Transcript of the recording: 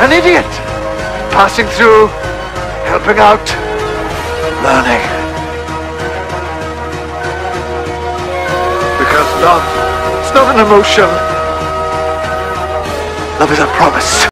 An idiot. Passing through, helping out, learning. Because love, it's not an emotion. Love is a promise.